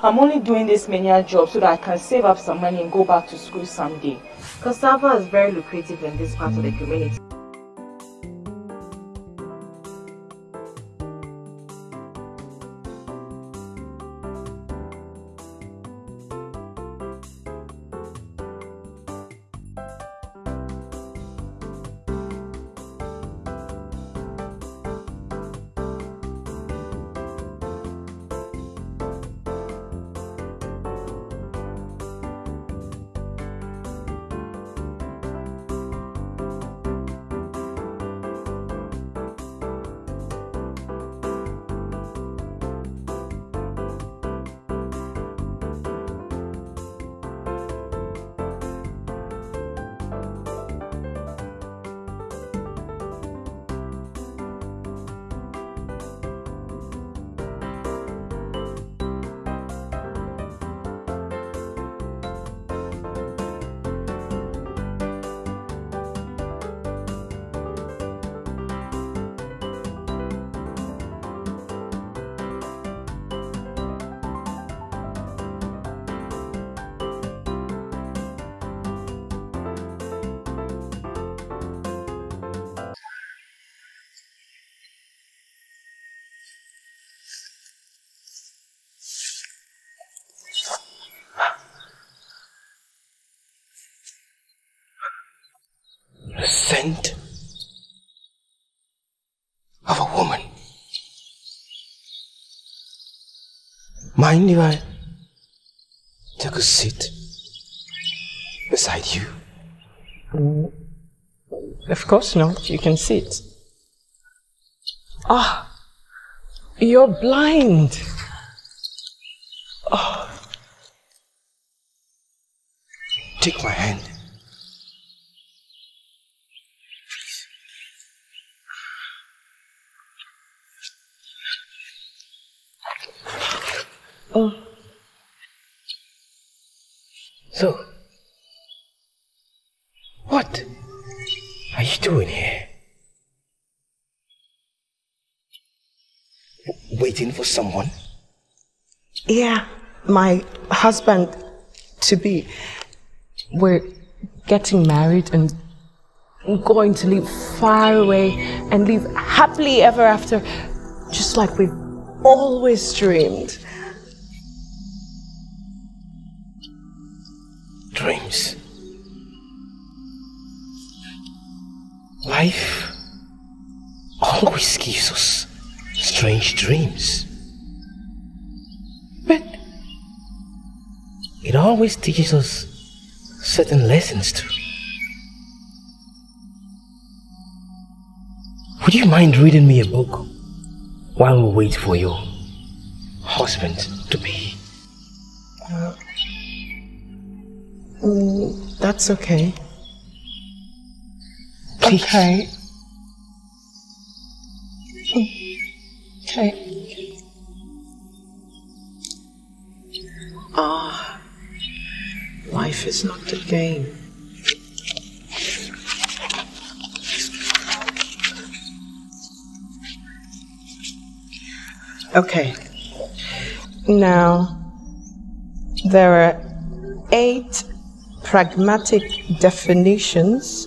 I'm only doing this menial job so that I can save up some money and go back to school someday. Cassava is very lucrative in this part of the community. Of a woman. Mind if I take a seat beside you? Mm, of course not. You can sit. Ah, you're blind. Oh. Take my hand. Oh. So, what are you doing here? Waiting for someone? Yeah, my husband to be. We're getting married and going to live far away and live happily ever after, just like we've always dreamed. Dreams. Life always gives us strange dreams. It always teaches us certain lessons too. Would you mind reading me a book while we wait for your husband to be? Uh, mm, that's okay. Please. Okay. Okay. Ah, life is not a game. Okay. Now, there are eight pragmatic definitions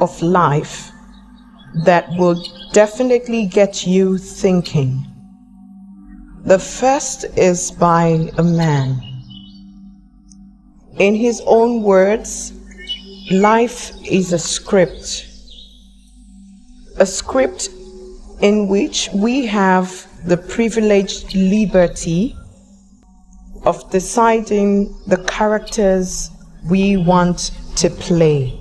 of life that will definitely get you thinking. The first is by a man. In his own words, life is a script. A script in which we have the privileged liberty of deciding the characters we want to play.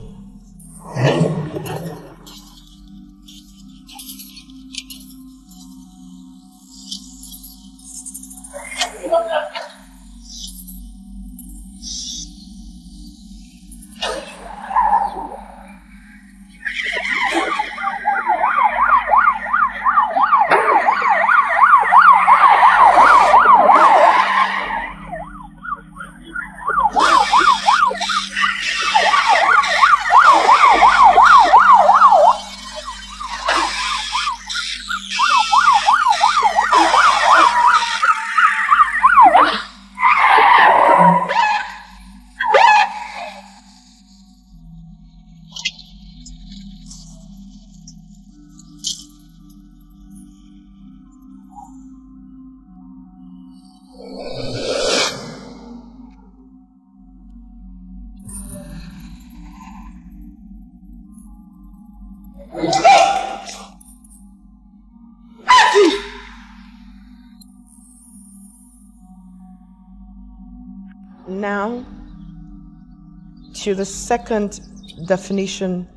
To the second definition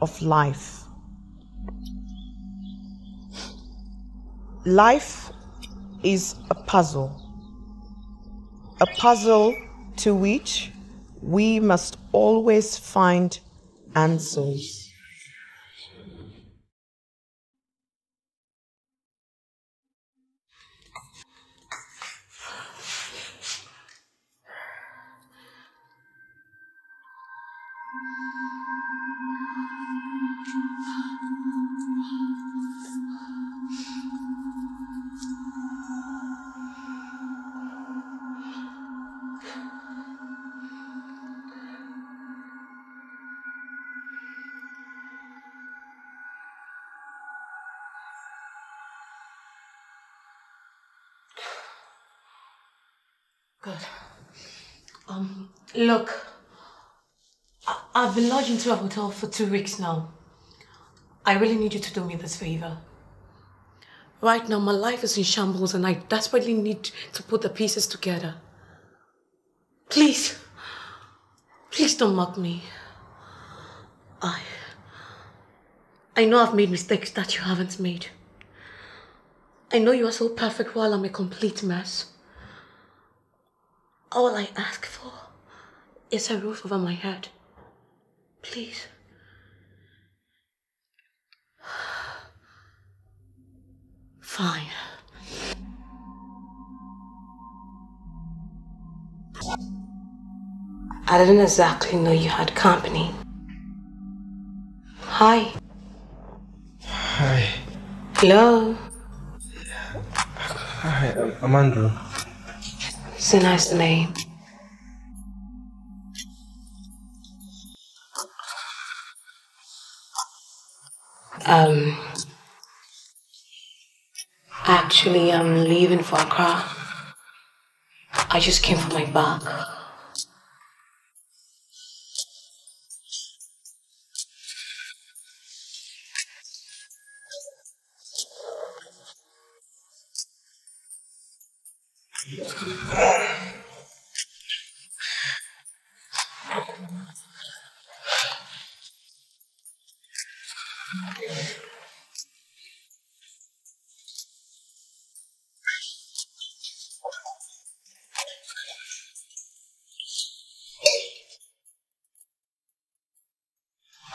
of life. Life is a puzzle. A puzzle to which we must always find answers. Good. Um, look, I- I've been lodged into a hotel for two weeks now. I really need you to do me this favor. Right now, my life is in shambles and I desperately need to put the pieces together. Please, please don't mock me. I, I know I've made mistakes that you haven't made. I know you are so perfect while I'm a complete mess. All I ask for is a roof over my head. Please. Fine. I didn't exactly know you had company. Hi. Hi. Hello. Hi, I'm, Andrew. It's a nice name. Um, actually, I'm leaving for Accra. I just came for my bag.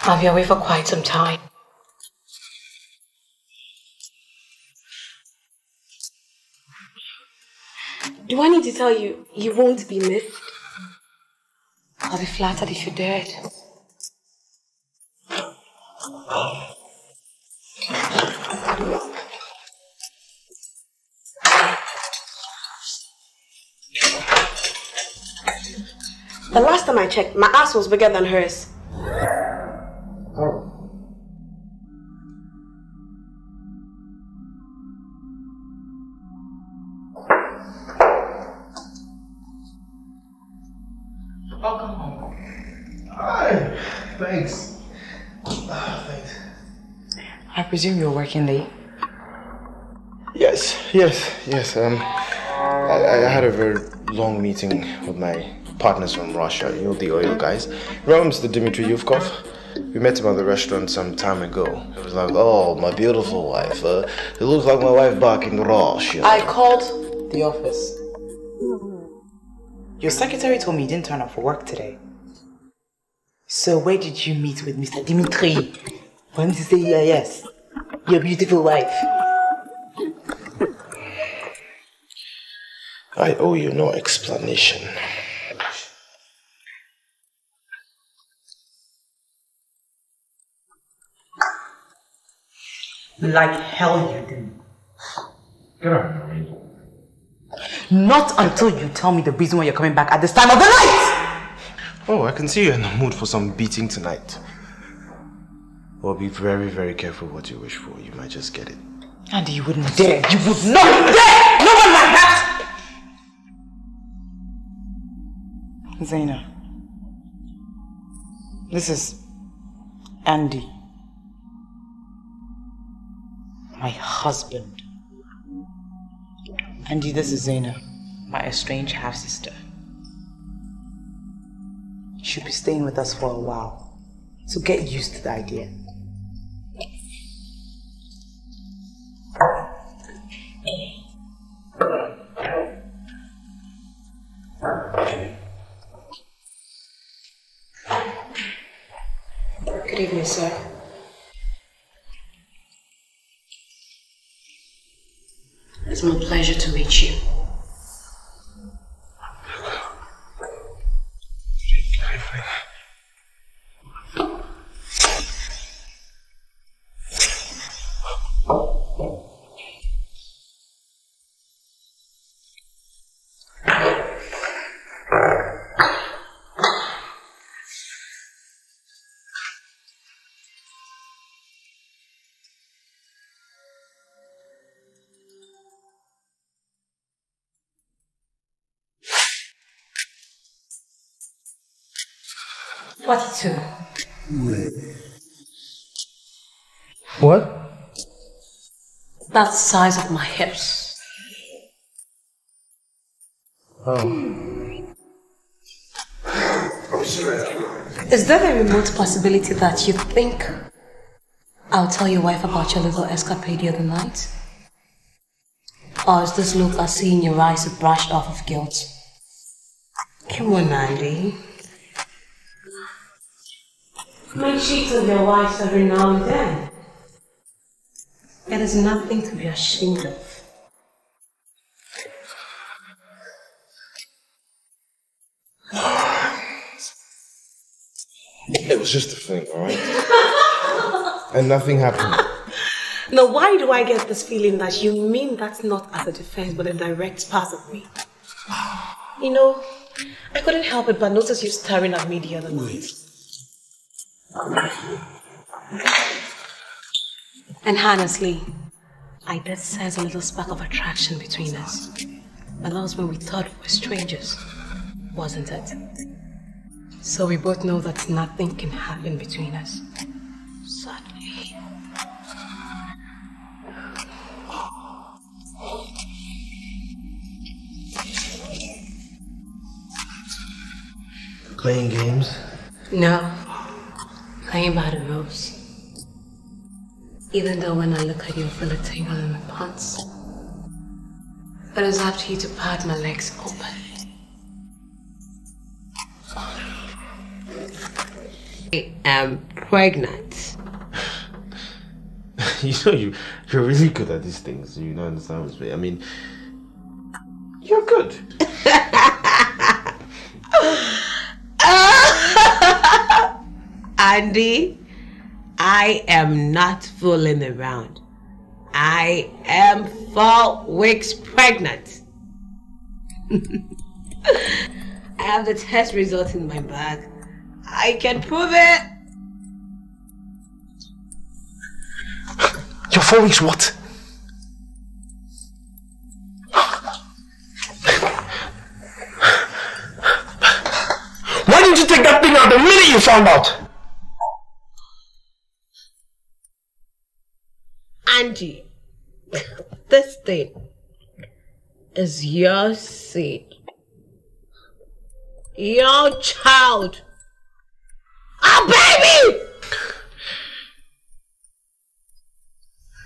I'll been away for quite some time. Do I need to tell you, you won't be missed? I'll be flattered if you did. The last time I checked, my ass was bigger than hers. Welcome home. Hi. Thanks. Ah, thanks. I presume you're working late. Yes, yes, yes. Um, I, I had a very long meeting with my partners from Russia. You know the oil guys. Remember Mr. Dmitry Yuvkov? We met him at the restaurant some time ago. It was like, oh, my beautiful wife. Uh, it looks like my wife back in Russia. I called the office. Your secretary told me you didn't turn up for work today. So where did you meet with Mr. Dimitri? For him to say yeah, yes, your beautiful wife. I owe you no explanation. Like hell you do. Get up. Not until you tell me the reason why you're coming back at this time of the night! Oh, I can see you're in the mood for some beating tonight. Well, be very, very careful what you wish for. You might just get it. And you wouldn't dare. You would not dare! No one like that! Zaina. This is Andy my husband. And this is Zaina, my estranged half sister. She'll be staying with us for a while, so get used to the idea. речи. 42. What? That's the size of my hips. Oh. Is there a remote possibility that you think I'll tell your wife about your little escapade the other night? Or is this look I see in your eyes a brush off of guilt? Come on, Andy. Make cheat of your wife every now and then. There is nothing to be ashamed of. It was just a thing, alright? and nothing happened. Now, why do I get this feeling that you mean that's not as a defense but a direct pass at me? You know, I couldn't help it but notice you staring at me the other night. And honestly, I did sense a little spark of attraction between us. But that was when we thought we were strangers, wasn't it? So we both know that nothing can happen between us. Sadly. Playing games? No. Playing by the rules. Even though when I look at you, I feel a tingle in my pants. But It is up to you to part my legs open. I am pregnant. you know you you're really good at these things. You don't understand what's I mean you're good. Andy, I am not fooling around. I am four weeks pregnant. I have the test results in my bag. I can prove it. You're four weeks what? Why didn't you take that thing out the minute you found out? This thing is your seed. Your child. A baby!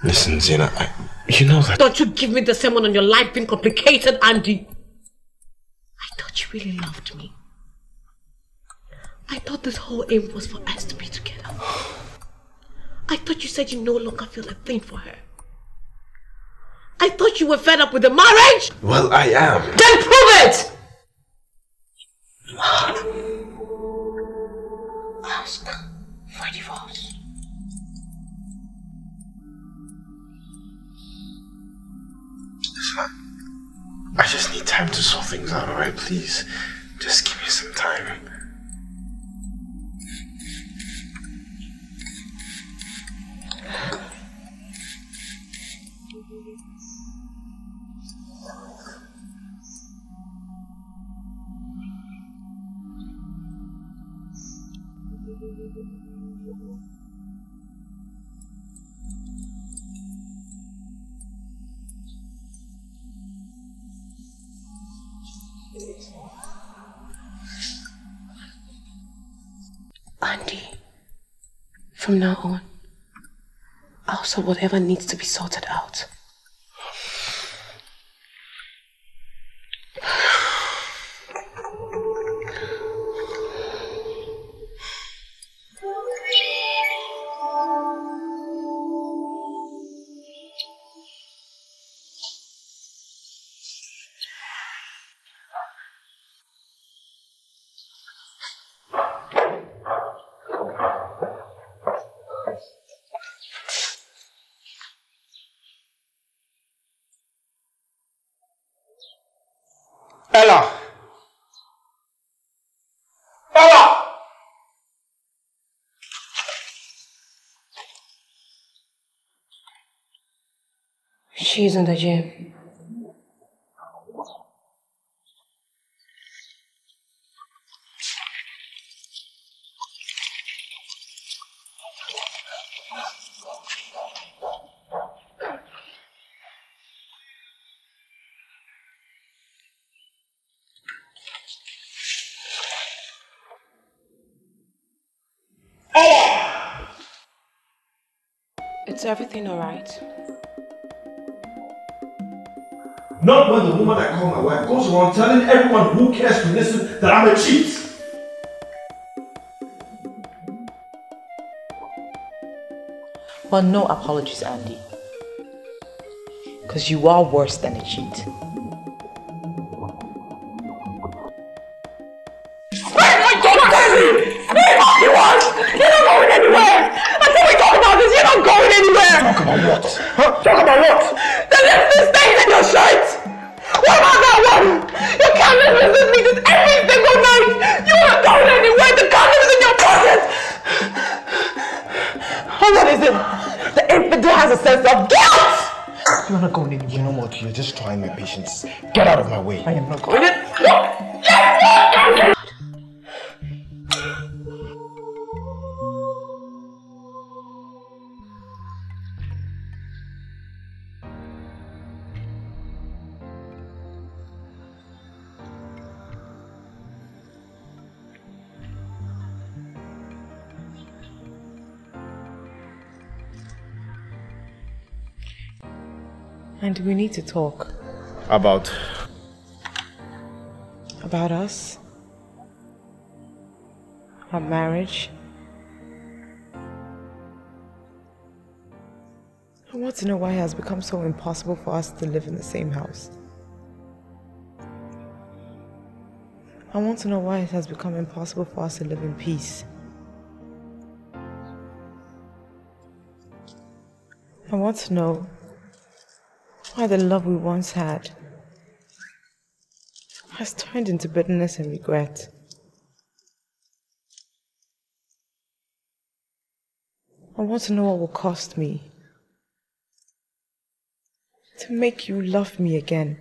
Listen, Zena, I, you know that Don't you give me the sermon on your life being complicated, Andy. I thought you really loved me. I thought this whole aim was for us to be. I thought you said you no longer feel a thing for her. I thought you were fed up with the marriage. Well, I am. Then prove it! Ask for divorce. I just need time to sort things out, alright? Please. I'll whatever needs to be sorted out. Ella! Ella! She's in the gym. Is everything alright? Not when the woman I call my wife goes around telling everyone who cares to listen that I'm a cheat. Well, no apologies, Andy. Because you are worse than a cheat. About what? Huh? Talk about what? The lipstick stains in your shirt! What about that one? You can't live with this meeting every single night! You aren't going anywhere! The condom is in your pocket! Oh, what is it? The infidel has a sense of guilt! You're not going anywhere. You know what? You're just trying my patience. Get out of my way. I am not going. And we need to talk About. about us, our marriage. I want to know why it has become so impossible for us to live in the same house. I want to know why it has become impossible for us to live in peace. I want to know the love we once had has turned into bitterness and regret. I want to know what will cost me to make you love me again.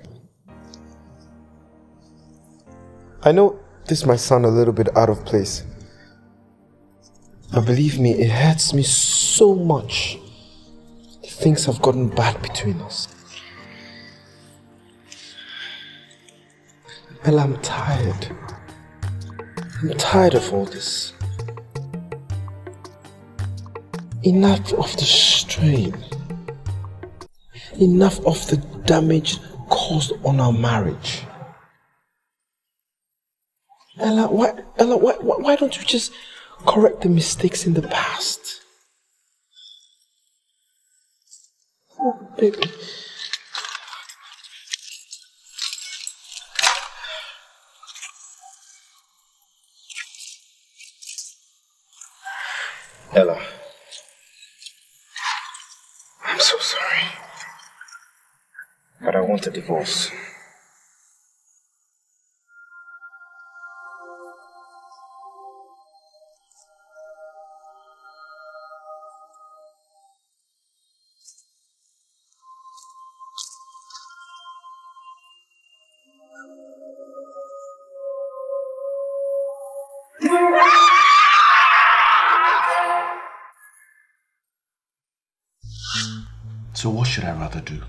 I know this might sound a little bit out of place. But believe me, it hurts me so much. Things have gotten bad between us. Ella, I'm tired. I'm tired of all this. Enough of the strain. Enough of the damage caused on our marriage. Ella, why, Ella, why, why don't you just correct the mistakes in the past? Oh, baby. Ella. I'm so sorry. But I want a divorce. Should I rather do?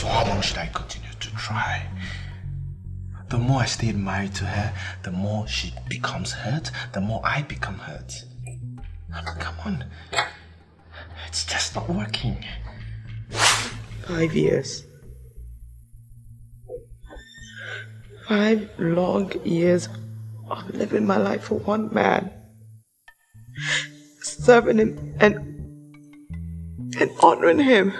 How long should I continue to try? The more I stayed married to her, the more she becomes hurt, the more I become hurt. I mean, come on. It's just not working. Five years. Five long years of living my life for one man. Serving him and and honoring him.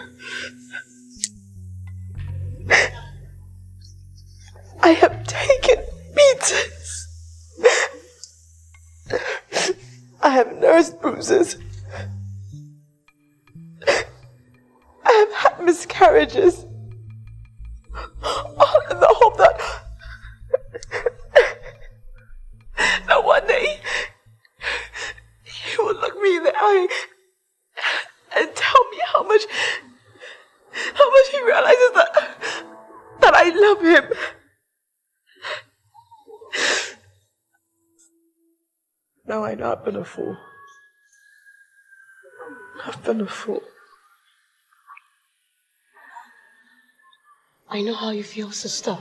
I have taken beatings. I have nursed bruises. I have had miscarriages. I've been a fool. I've been a fool. I know how you feel, sister.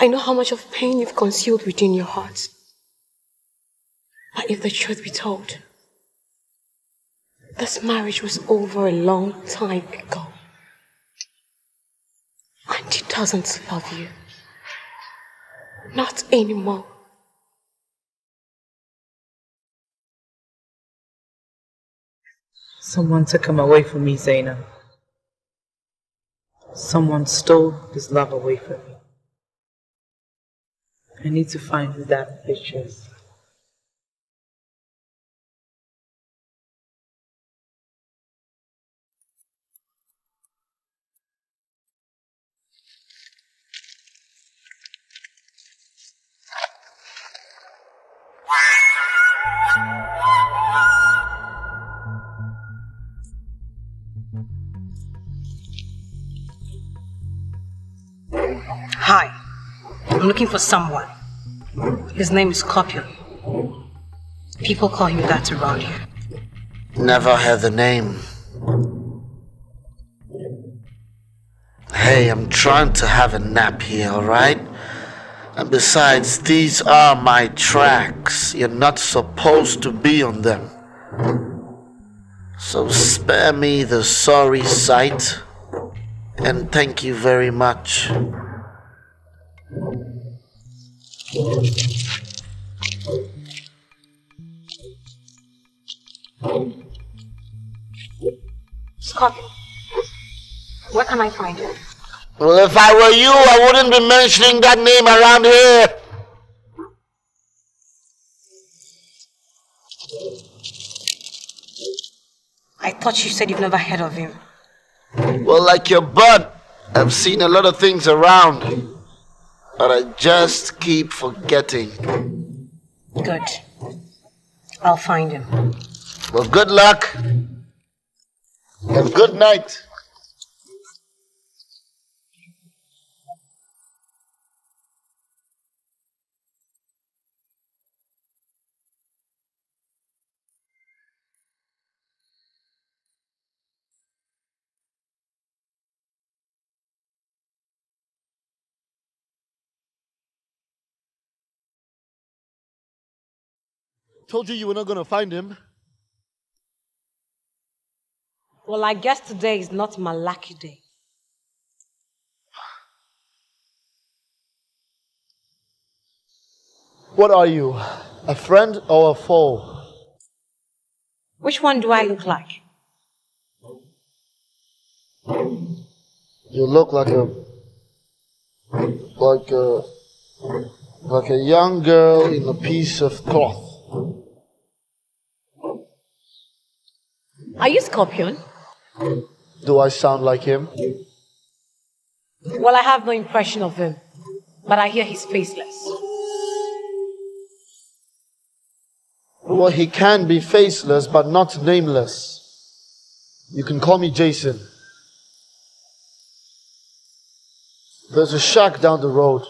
I know how much of pain you've concealed within your heart. But if the truth be told, this marriage was over a long time ago. And he doesn't love you. Not anymore. Someone took him away from me, Zainab. Someone stole his love away from me. I need to find his damn pictures. Hi. I'm looking for someone. His name is Scorpion. People call him that around here. Never heard the name. Hey, I'm trying to have a nap here, alright? And besides, these are my tracks. You're not supposed to be on them. So spare me the sorry sight. And thank you very much. Scorpion. Where can I find him? Well, if I were you, I wouldn't be mentioning that name around here. I thought you said you've never heard of him. Well, like your butt, I've seen a lot of things around. But I just keep forgetting. Good. I'll find him. Well, good luck. And good night. Told you you were not gonna find him. Well, I guess today is not my lucky day. What are you? A friend or a foe? Which one do I look like? You look like a like a like a young girl in a piece of cloth. Are you Scorpion? Do I sound like him? Well, I have no impression of him, but I hear he's faceless. Well, he can be faceless, but not nameless. You can call me Jason. There's a shack down the road.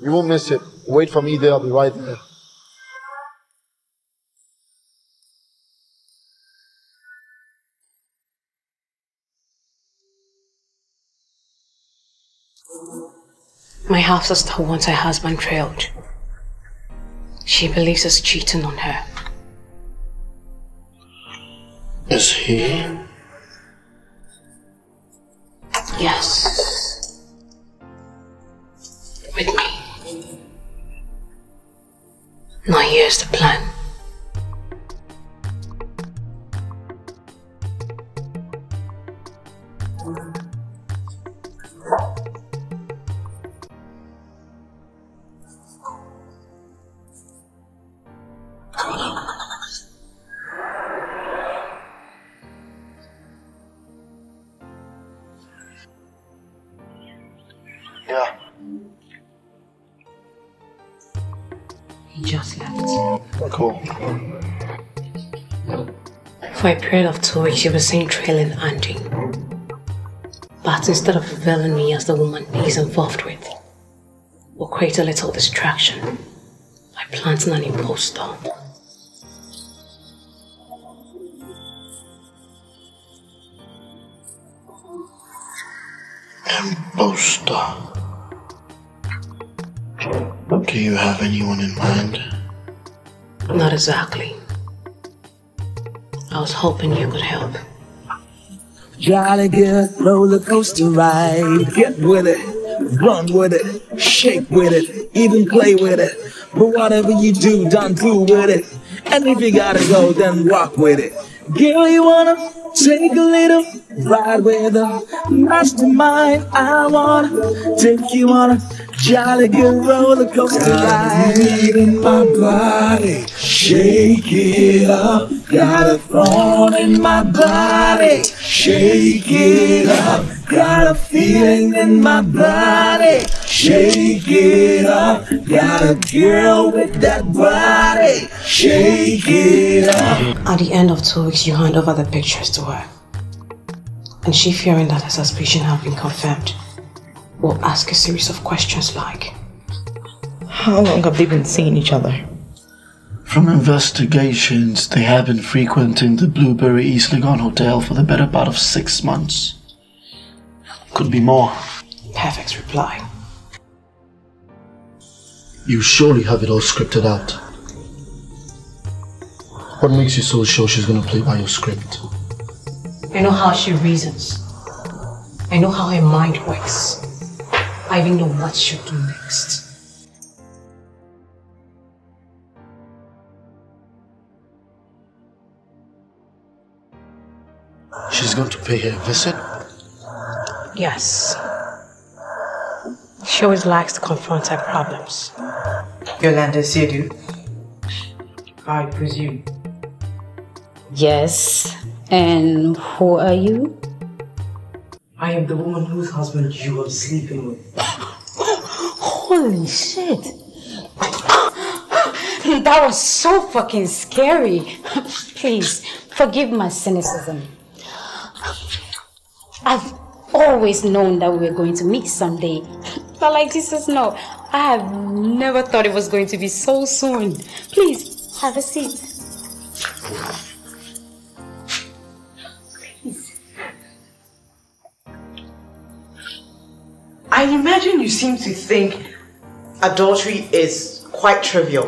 You won't miss it. Wait for me there, I'll be right there. Half sister wants her husband trailed. She believes he's cheating on her. Is he? Yes. With me. Now here's the plan. Cool. For a period of two weeks, she was seen trailing Andy. But instead of revealing me as the woman he's involved with, will create a little distraction by planting an impostor. Exactly. I was hoping you could help. Jolly good roller coaster ride. Get with it, run with it, shake with it, even play with it. But whatever you do, don't do with it. And if you gotta go, then rock with it. Girl, you wanna take a little ride with a mastermind? I wanna take you on a jolly good roller coaster ride. in my body, shake it up. Got a thorn in my body, shake it up. Got a feeling in my body, shake it up. Got a girl with that body, shake it up. At the end of two weeks, you hand over the pictures to her. And she, fearing that her suspicion have been confirmed, will ask a series of questions like How long have they been seeing each other? From investigations, they have been frequenting the Blueberry East Legon Hotel for the better part of six months. Could be more. Perfect reply. You surely have it all scripted out. What makes you so sure she's gonna play by your script? I know how she reasons. I know how her mind works. I even know what she'll do next. She's going to pay her a visit? Yes. She always likes to confront her problems. Yolanda Sedu. I presume. Yes. And who are you? I am the woman whose husband you are sleeping with. Holy shit. That was so fucking scary. Please, forgive my cynicism. I've always known that we were going to meet someday. But like Jesus, no. I have never thought it was going to be so soon. Please, have a seat. I imagine you seem to think adultery is quite trivial.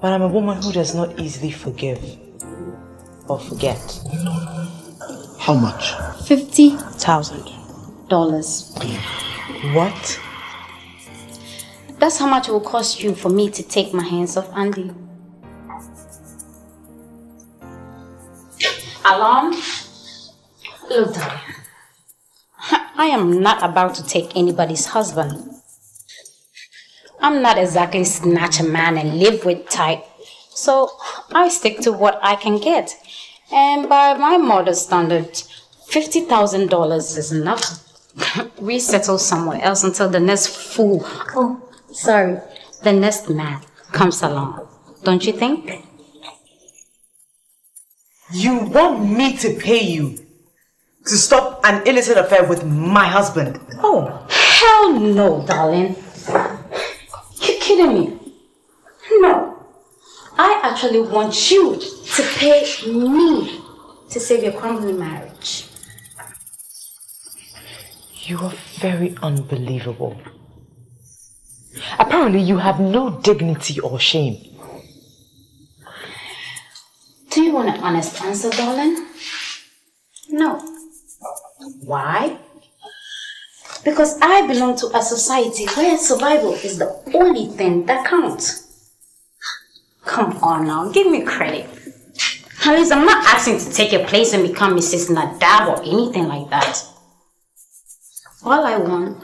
But I'm a woman who does not easily forgive or forget. How much? Fifty thousand dollars. What? That's how much it will cost you for me to take my hands off Andy. Alarm? Look, darling. I am not about to take anybody's husband. I'm not exactly snatch a man and live with type. So I stick to what I can get. And by my modest standard, $50,000 is enough. we settle somewhere else until the next fool, oh, sorry, the next man comes along. Don't you think? You want me to pay you to stop an illicit affair with my husband? Oh, hell no, darling. You kidding me? No. I actually want you to pay me to save your crumbling marriage. You are very unbelievable. Apparently, you have no dignity or shame. Do you want an honest answer, darling? No. Why? Because I belong to a society where survival is the only thing that counts. Come on now, give me credit. At least I'm not asking to take your place and become Mrs. Nadab or anything like that. All I want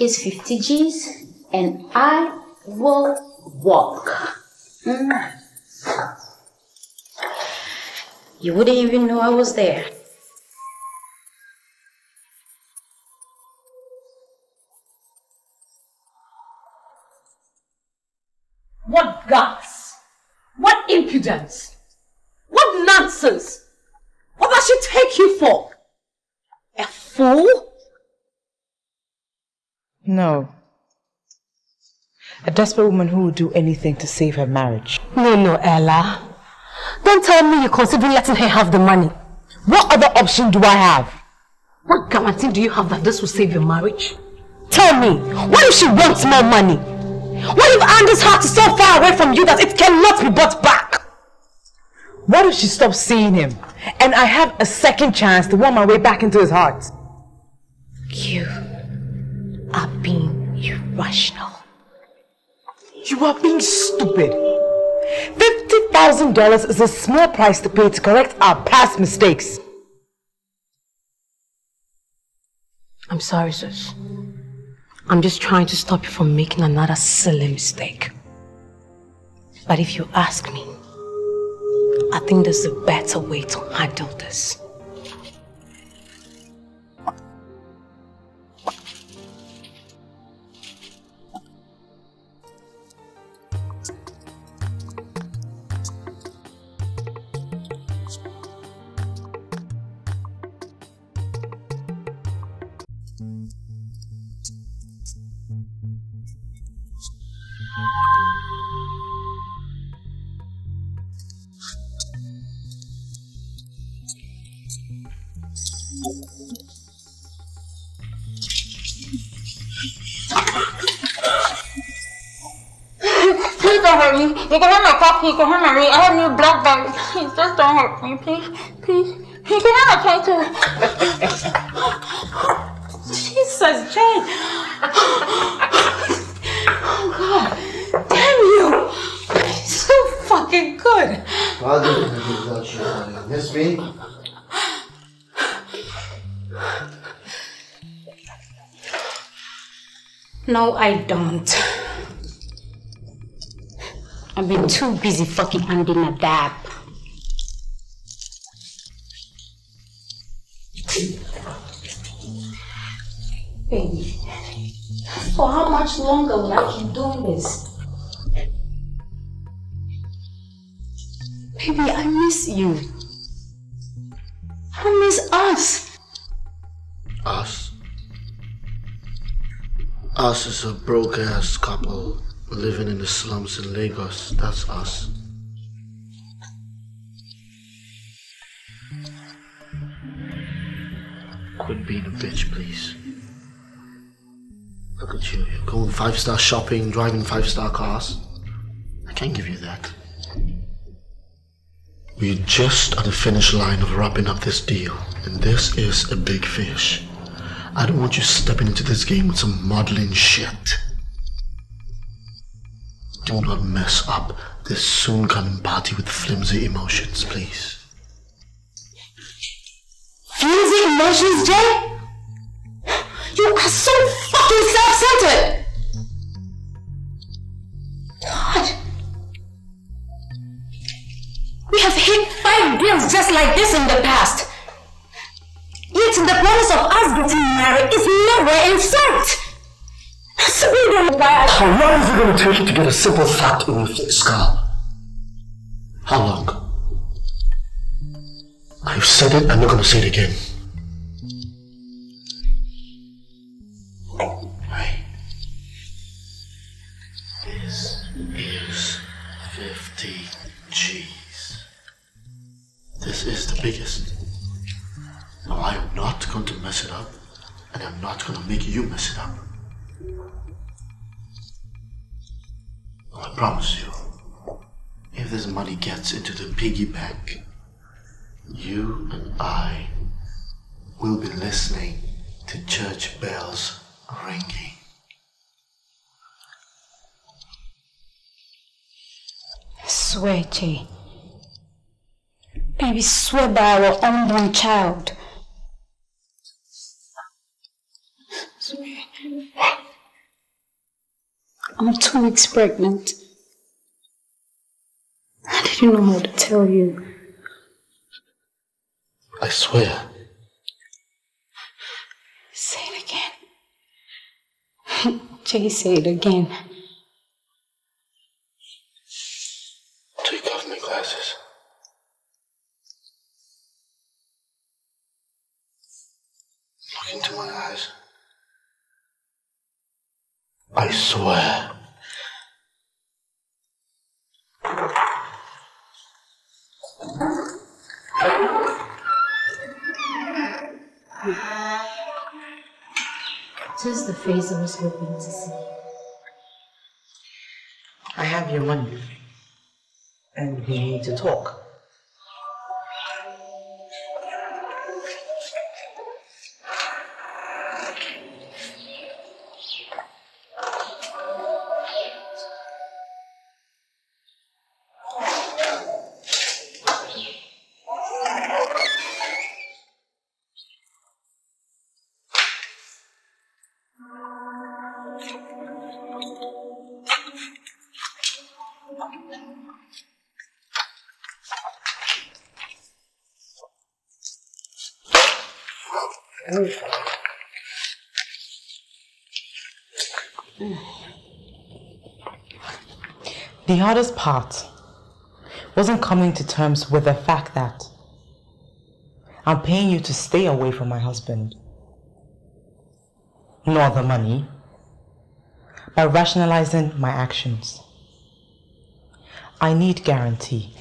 is 50 G's and I will walk. Mm. You wouldn't even know I was there. What! What nonsense! What does she take you for? A fool? No. A desperate woman who would do anything to save her marriage. No, no, Ella. Don't tell me you're considering letting her have the money. What other option do I have? What guarantee do you have that this will save your marriage? Tell me, what if she wants more money? What if Anders' heart is so far away from you that it cannot be brought back? What if she stops seeing him and I have a second chance to want my way back into his heart? You are being irrational. You are being stupid. $50,000 is a small price to pay to correct our past mistakes. I'm sorry, sis. I'm just trying to stop you from making another silly mistake. But if you ask me, I think there's a better way to handle this. You can have my ring. I have new blackberry. Please, just don't hurt me, please. Please. You can have my cane too. Jesus, Jane! Oh God! Damn you! So fucking good! Miss me? No, I don't. I've been too busy fucking handing a dab. Baby, for how much longer will I keep doing this? Baby, I miss you. I miss us. Us. Us is a broke ass couple living in the slums in Lagos. That's us. Quit being a bitch, please. Look at you. You're going five star shopping, driving five star cars. I can't give you that. We're just at the finish line of wrapping up this deal, and this is a big fish. I don't want you stepping into this game with some modeling shit. Do not mess up this soon coming party with flimsy emotions, please. Flimsy emotions, Jay? You are so fucking self-centered! God. We have hit five bills just like this in the past. Yet the promise of us getting married is never in sight. So we know why I... How long is it going to take you to get a simple fact in your thick skull? How long? I've said it, I'm not going to say it again. This is 50 G's. This is the biggest. Now, I am not going to mess it up, and I'm not not gonna make you mess it up. I promise you, if this money gets into the piggy bank, you and I will be listening to church bells ringing. Jay. Baby, swear by our unborn child. Swear. I'm two weeks pregnant. I didn't know how to tell you. I swear. Say it again. Jay, say it again. Take off my glasses. Look into my eyes. I swear. Just I have your money. And we need to talk. The hardest part wasn't coming to terms with the fact that I'm paying you to stay away from my husband, nor the money, by rationalizing my actions. I need guarantee.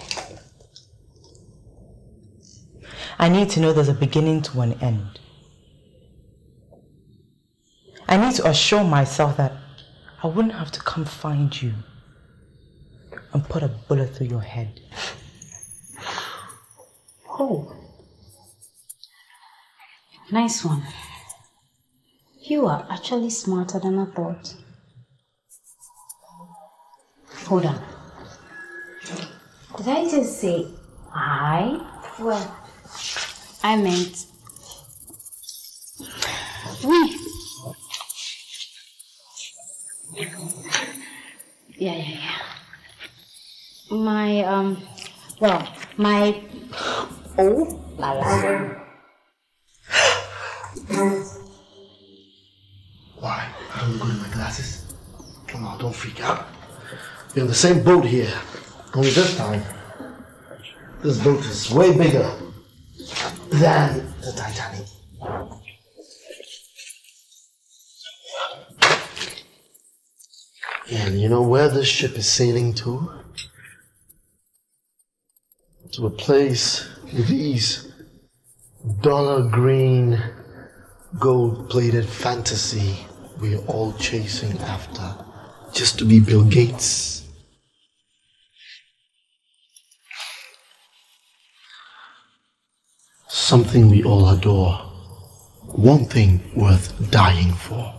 I need to know there's a beginning to an end. I need to assure myself that I wouldn't have to come find you and put a bullet through your head. Oh. Nice one. You are actually smarter than I thought. Hold on. Did I just say I? Well, I meant we. Yeah, yeah, yeah. My, um, well, my. Oh, la la. Why? I don't look good in my glasses. Come on, don't freak out. We're in the same boat here. Only this time, this boat is way bigger than the Titanic. And you know where this ship is sailing to? To a place with these dollar green, gold plated fantasy we're all chasing after just to be Bill Gates. Something we all adore. One thing worth dying for.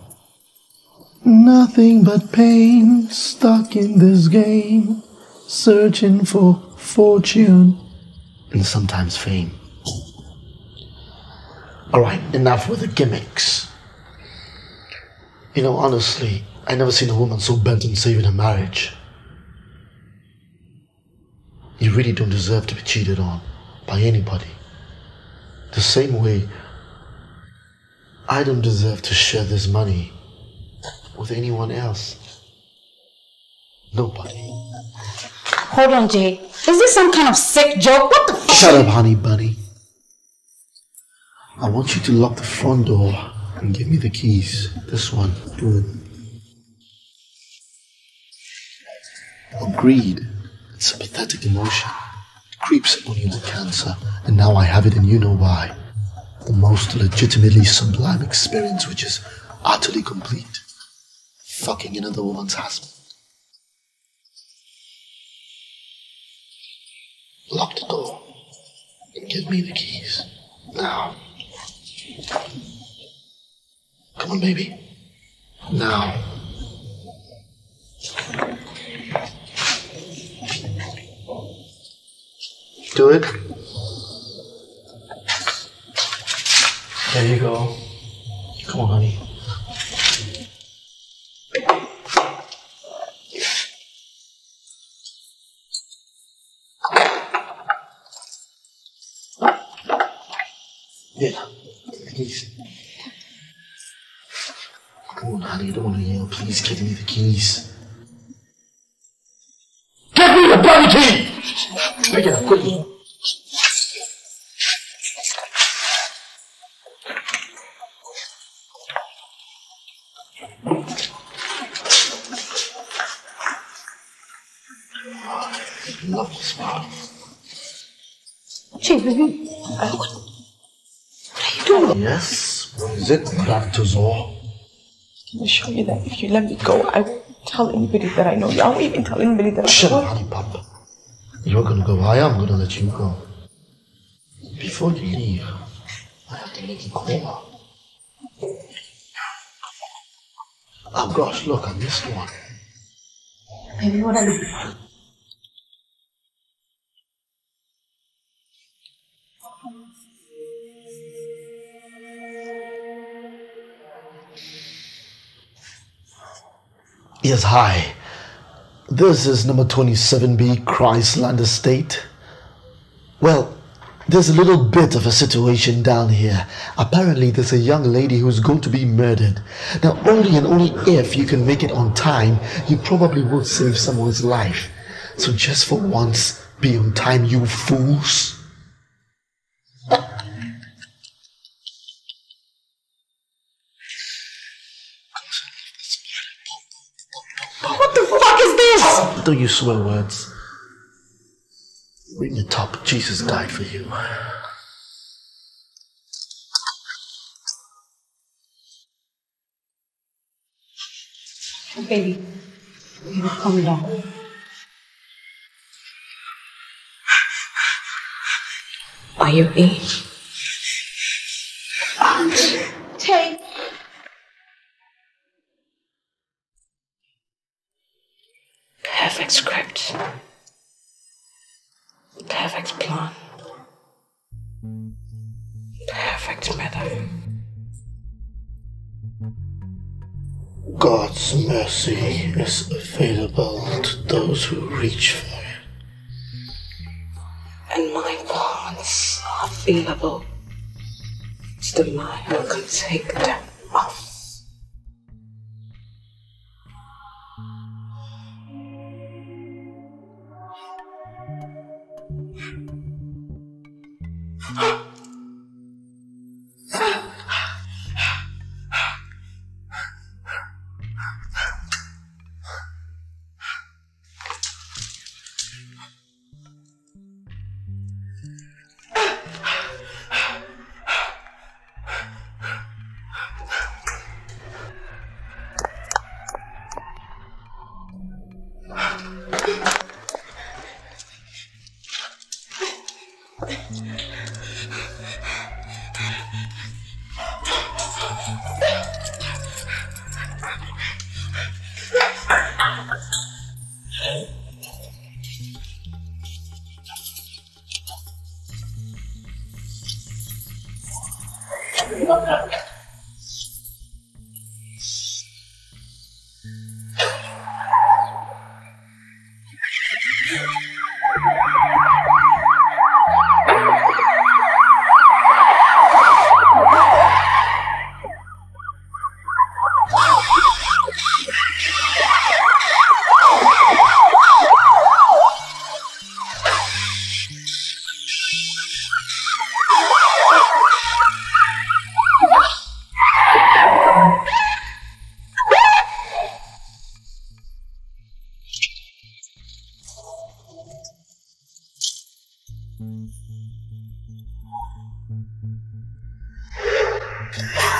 Nothing but pain stuck in this game, searching for fortune and sometimes fame. Alright, enough with the gimmicks. You know, honestly, I never seen a woman so bent on saving her marriage. You really don't deserve to be cheated on by anybody. The same way I don't deserve to share this money with anyone else. Nobody. Hold on, Jay. Is this some kind of sick joke? What the fuck? Shut up, honey bunny. I want you to lock the front door and give me the keys. This one. It. Greed. It's a pathetic emotion. It creeps upon you like cancer. And now I have it and you know why. the most legitimately sublime experience which is utterly complete. Fucking another woman's husband. Lock the door give me the keys. Now. Come on, baby. Now. Do it. There you go. Come on, honey. Yeah, please. Come on, honey, I don't want to yell. Please give me the keys. Give me the bloody key! Pick it up, quickly. Lovely spot. Chief, have you... Yes? What is it? Balthazar? Can I show you that if you let me go, I won't tell anybody that I know you. I won't even tell anybody that I Shut know up, honey pop. You're gonna go. I am gonna let you go. Before you leave, I have to make a call. Oh gosh, look, I missed one. Baby, what are Yes, hi. This is number 27B Christland Estate. Well, there's a little bit of a situation down here. Apparently, there's a young lady who's going to be murdered. Now, only and only if you can make it on time, you probably will save someone's life. So, just for once, be on time, you fools. Don't use swear words. Read the top. Jesus died for you. Baby, baby, calm down. Are you in? Tay. Perfect script. Perfect plan. Perfect method. God's mercy is available to those who reach for it. And my plans are available to the man who can take them off. Yeah.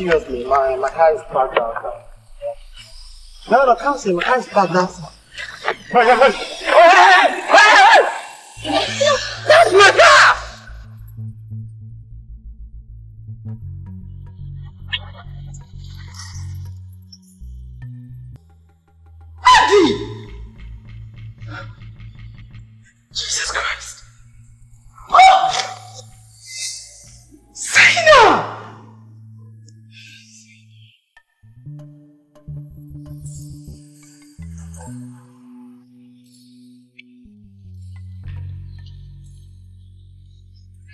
seriously, my, my car is parked outside. No, no, can't see, my car is parked hey!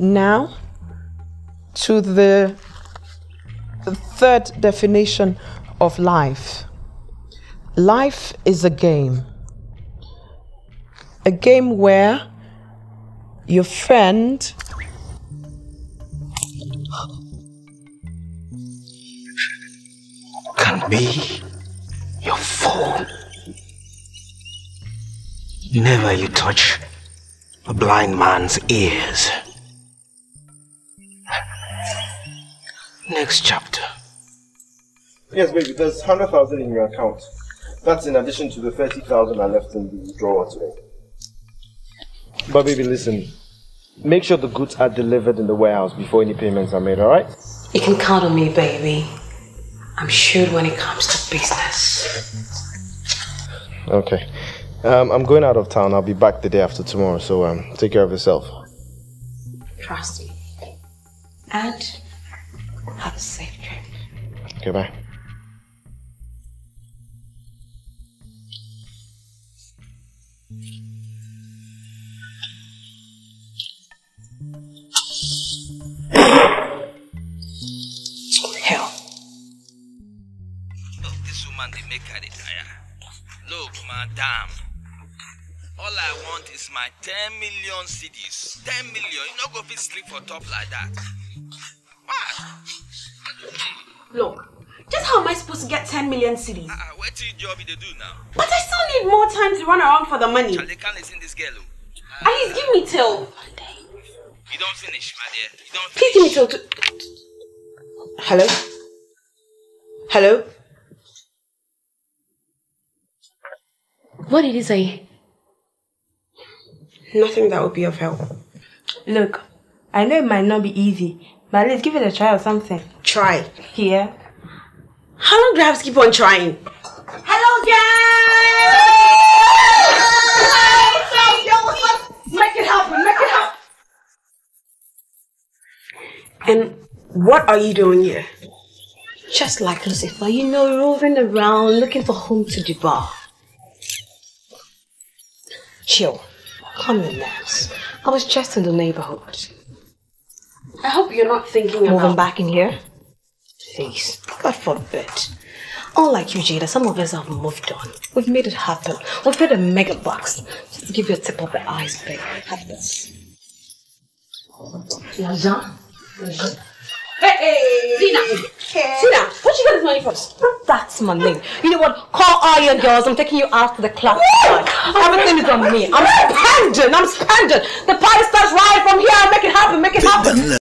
Now, to the third definition of life. Life is a game. A game where your friend Can be your foe. Never you touch a blind man's ears. Next chapter. Yes, baby, there's 100,000 in your account. That's in addition to the 30,000 I left in the drawer today. But baby, listen. Make sure the goods are delivered in the warehouse before any payments are made, alright? You can count on me, baby. I'm sure when it comes to business. Okay. Um, I'm going out of town. I'll be back the day after tomorrow, so um, take care of yourself. Trust me. And have a safe trip. Goodbye. bye. Hell. This woman they make her dey tire. Look, madam. All I want is my 10 million cedis. 10 million. You no go fit sleep for top like that. Look, just how am I supposed to get 10 million cedis? Ah, what the job you dey do now? But I still need more time to run around for the money. Charlie can't listen this girl. oh. At least give me till. You don't finish, my dear. You don't Please give me till. t- Hello? Hello? What did he say? Nothing that would be of help. Look, I know it might not be easy, but let's give it a try or something. Try. Here. How long do I have to keep on trying? Hello, guys! Make it happen, make it happen. And what are you doing here? Just like Lucifer, you know, roving around looking for home to devour. Chill. Calm your nerves. I was just in the neighborhood. I hope you're not thinking Moving about. back in here? Please, God forbid. Unlike you, Jada, some of us have moved on. We've made it happen. We've paid a mega bucks. Just to give you a tip of the iceberg. Have this. Lajan? Hey, Zina! Zina, what you got this money from? That's my name. You know what? Call all your girls. I'm taking you out to the club. Everything is on me. I'm spending. I'm spending. The party starts right from here. Make it happen. Make it happen.